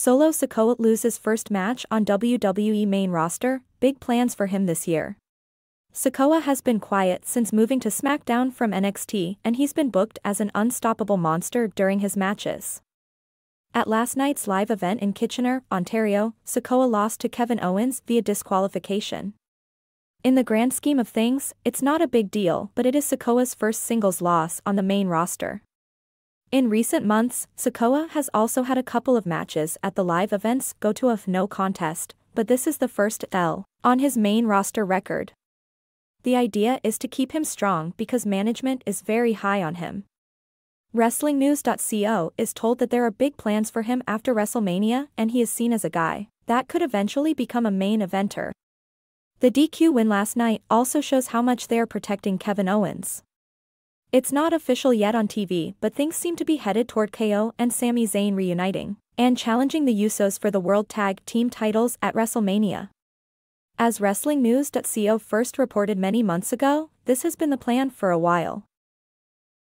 Solo Sikoa loses first match on WWE main roster, big plans for him this year. Sikoa has been quiet since moving to SmackDown from NXT and he's been booked as an unstoppable monster during his matches. At last night's live event in Kitchener, Ontario, Sikoa lost to Kevin Owens via disqualification. In the grand scheme of things, it's not a big deal but it is Sikoa's first singles loss on the main roster. In recent months, Sikoa has also had a couple of matches at the live events go to a no contest, but this is the first L on his main roster record. The idea is to keep him strong because management is very high on him. WrestlingNews.co is told that there are big plans for him after WrestleMania and he is seen as a guy that could eventually become a main eventer. The DQ win last night also shows how much they are protecting Kevin Owens. It's not official yet on TV but things seem to be headed toward KO and Sami Zayn reuniting, and challenging the Usos for the World Tag Team titles at WrestleMania. As WrestlingNews.co first reported many months ago, this has been the plan for a while.